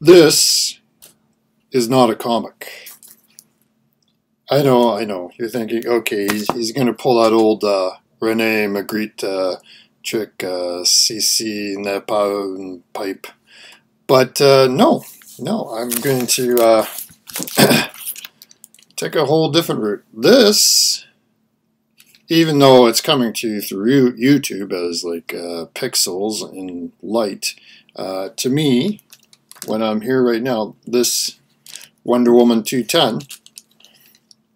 This is not a comic. I know, I know. You're thinking, okay, he's, he's going to pull that old uh, Rene Magritte uh, trick, uh, Ceci n'est pas pipe. But uh, no, no, I'm going to uh, take a whole different route. This, even though it's coming to you through YouTube as like uh, pixels in light, uh, to me, when I'm here right now, this Wonder Woman 210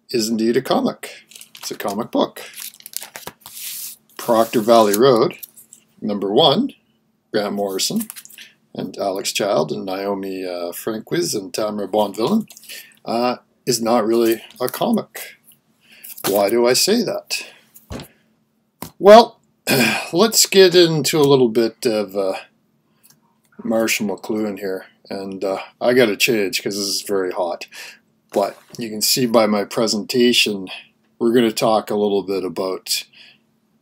is indeed a comic. It's a comic book. Proctor Valley Road, number one, Grant Morrison, and Alex Child, and Naomi uh, and Tamara Bonvillain, uh, is not really a comic. Why do I say that? Well, let's get into a little bit of uh, Marshall McLuhan here and uh, I got to change because this is very hot. But you can see by my presentation, we're going to talk a little bit about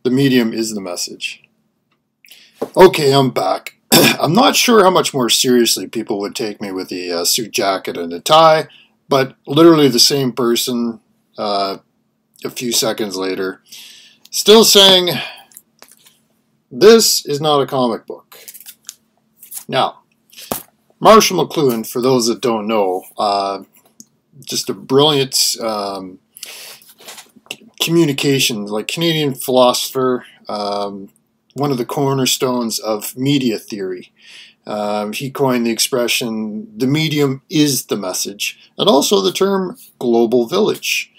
the medium is the message. Okay, I'm back. I'm not sure how much more seriously people would take me with a uh, suit jacket and a tie, but literally the same person uh, a few seconds later, still saying, This is not a comic book. Now, Marshall McLuhan, for those that don't know, uh, just a brilliant um, communication, like Canadian philosopher, um, one of the cornerstones of media theory. Um, he coined the expression, the medium is the message, and also the term global village,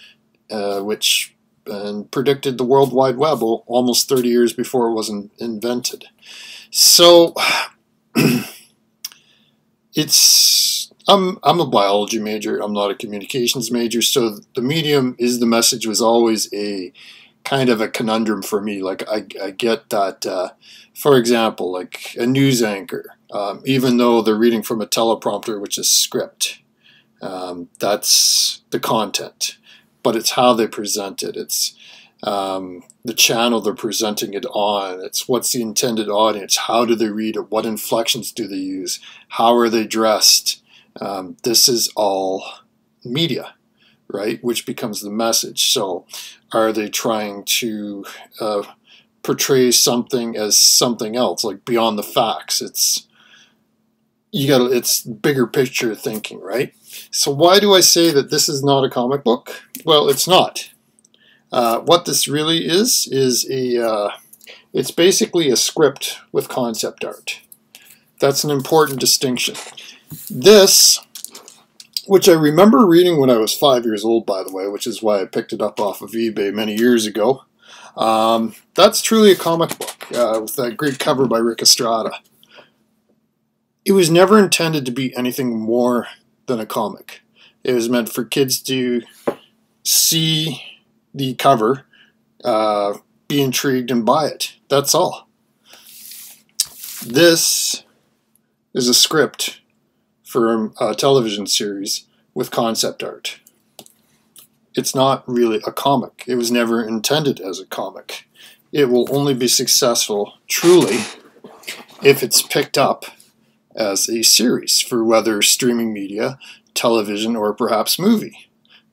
uh, which and predicted the World Wide Web almost 30 years before it was in, invented. So, it's I'm I'm a biology major. I'm not a communications major, so the medium is the message was always a kind of a conundrum for me. Like I, I get that, uh, for example, like a news anchor, um, even though they're reading from a teleprompter, which is script, um, that's the content, but it's how they present it. It's um, the channel they're presenting it on. It's what's the intended audience. How do they read it? What inflections do they use? How are they dressed? Um, this is all media, right? Which becomes the message. So, are they trying to uh, portray something as something else, like beyond the facts? It's you got to it's bigger picture thinking, right? So why do I say that this is not a comic book? Well, it's not. Uh, what this really is, is a, uh, it's basically a script with concept art. That's an important distinction. This, which I remember reading when I was five years old, by the way, which is why I picked it up off of eBay many years ago. Um, that's truly a comic book uh, with that great cover by Ric Estrada. It was never intended to be anything more than a comic. It was meant for kids to see the cover, uh, be intrigued and buy it. That's all. This is a script for a television series with concept art. It's not really a comic. It was never intended as a comic. It will only be successful, truly, if it's picked up as a series for whether streaming media, television, or perhaps movie.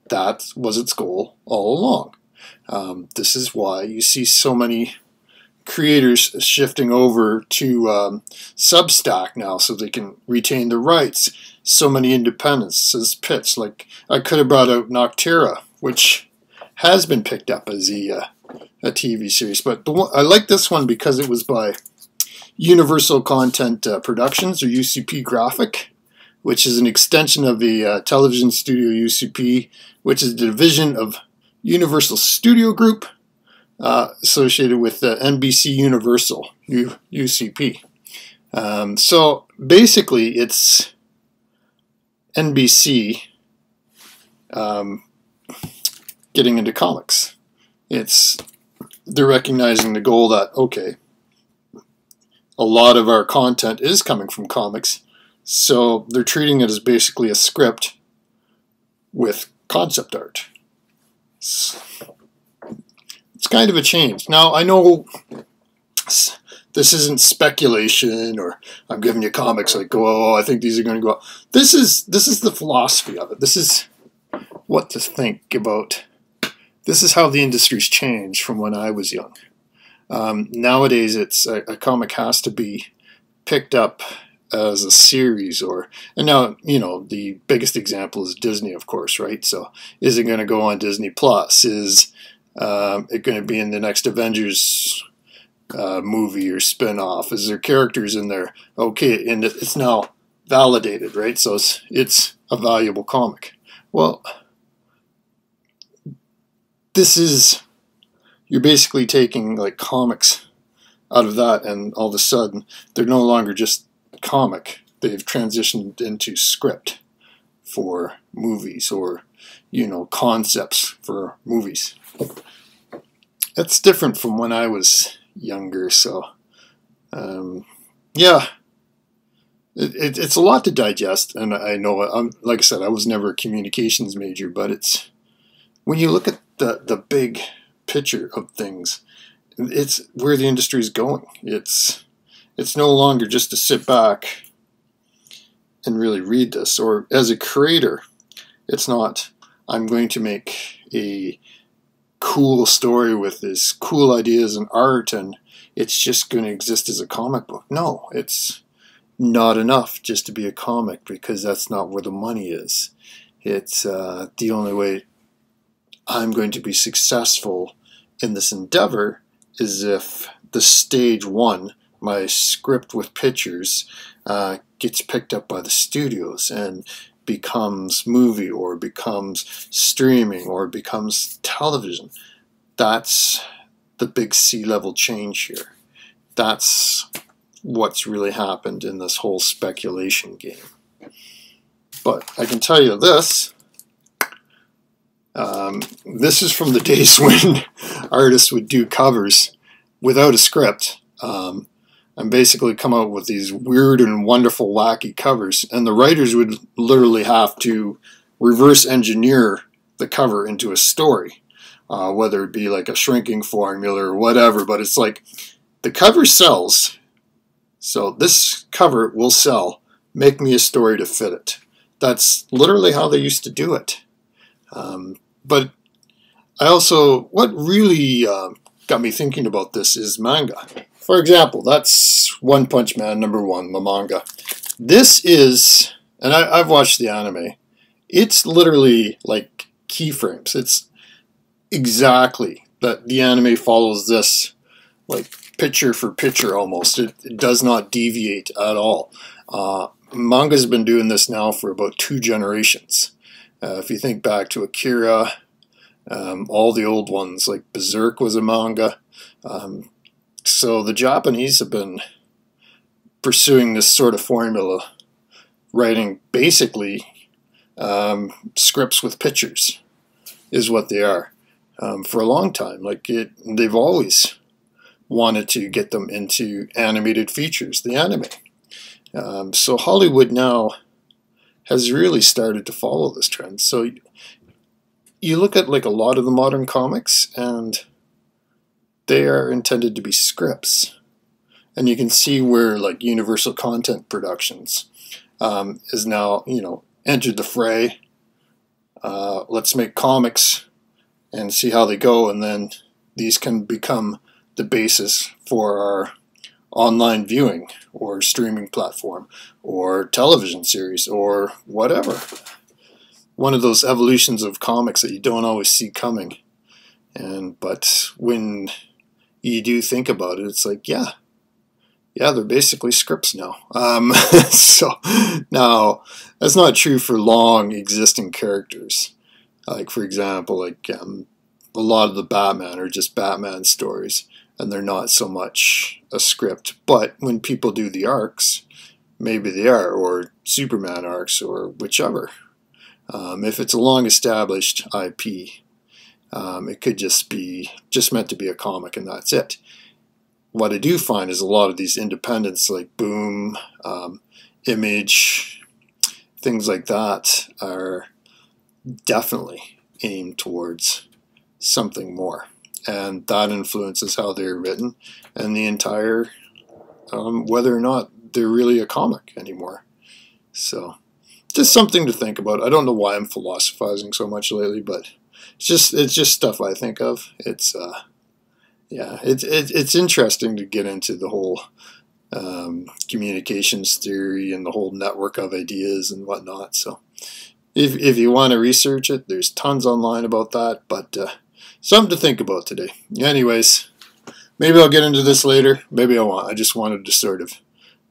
That was its goal all along. Um, this is why you see so many creators shifting over to um, Substack now so they can retain the rights. So many independents as pitch. Like I could have brought out Nocterra, which has been picked up as a, uh, a TV series, but one, I like this one because it was by Universal Content uh, Productions or UCP Graphic which is an extension of the uh, television studio UCP, which is a division of Universal Studio Group uh, associated with uh, NBC Universal, U- UCP. Um, so basically, it's NBC um, getting into comics. It's they're recognizing the goal that okay, a lot of our content is coming from comics so they're treating it as basically a script with concept art. It's, kind of a change. Now, I know This isn't speculation or I'm giving you comics like, oh, I think these are going to go up. This is this is the philosophy of it. This is what to think about. This is how the industry's changed from when I was young. Um, nowadays, it's a, a comic has to be picked up as a series or and now you know the biggest example is disney of course right? So is it going to go on disney plus? Is um, it going to be in the next avengers uh, movie or spin-off? Is there characters in there? Okay and it's now validated right? So it's it's a valuable comic. Well this is you're basically taking like comics out of that and all of a sudden they're no longer just comic. They've transitioned into script for movies or you know concepts for movies. That's different from when i was younger so um, yeah. It, it, it's a lot to digest and i know i'm like i said i was never a communications major but it's when you look at the the big picture of things it's where the industry is going. It's it's no longer just to sit back and really read this. Or as a creator, it's not I'm going to make a cool story with this cool ideas and art and it's just going to exist as a comic book. No, it's not enough just to be a comic because that's not where the money is. It's uh, the only way I'm going to be successful in this endeavor is if the stage one, my script with pictures, uh, gets picked up by the studios and becomes movie or becomes streaming or becomes television. That's the big sea level change here. That's what's really happened in this whole speculation game. But I can tell you this um, this is from the days when artists would do covers without a script um, and basically come out with these weird and wonderful, wacky covers. And the writers would literally have to reverse engineer the cover into a story, uh, whether it be like a shrinking formula or whatever. But it's like the cover sells. So this cover will sell. Make me a story to fit it. That's literally how they used to do it. Um, but I also, what really uh, got me thinking about this is manga. For example, that's One Punch Man number one, the manga. This is, and I, I've watched the anime, it's literally like keyframes. It's exactly that the anime follows this like picture for picture almost. It, it does not deviate at all. Uh, manga's been doing this now for about two generations. Uh, if you think back to Akira, um, all the old ones, like Berserk was a manga. Um, so the Japanese have been pursuing this sort of formula, writing basically um, scripts with pictures, is what they are, um, for a long time. Like it, they've always wanted to get them into animated features, the anime. Um, so Hollywood now has really started to follow this trend. So you look at like a lot of the modern comics and they are intended to be scripts. And you can see where like Universal Content Productions um, is now, you know, entered the fray. Uh, let's make comics and see how they go, and then these can become the basis for our online viewing or streaming platform or television series or whatever. One of those evolutions of comics that you don't always see coming. And but when you do think about it, it's like, yeah, yeah, they're basically scripts now. Um, so now that's not true for long existing characters. Like for example, like um, a lot of the Batman are just Batman stories and they're not so much a script. But when people do the arcs, maybe they are, or Superman arcs, or whichever. Um, if it's a long established IP, um, it could just be just meant to be a comic and that's it. What I do find is a lot of these independents like Boom, um, Image, things like that are definitely aimed towards something more and that influences how they're written and the entire um, whether or not they're really a comic anymore. So, just something to think about. I don't know why I'm philosophizing so much lately, but it's just it's just stuff I think of. It's uh, yeah, it's it, it's interesting to get into the whole um, communications theory and the whole network of ideas and whatnot. So, if if you want to research it, there's tons online about that. But uh, something to think about today. Anyways, maybe I'll get into this later. Maybe I won't. I just wanted to sort of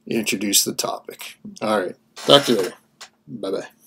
introduce the topic. All right. Talk to you later. Bye bye.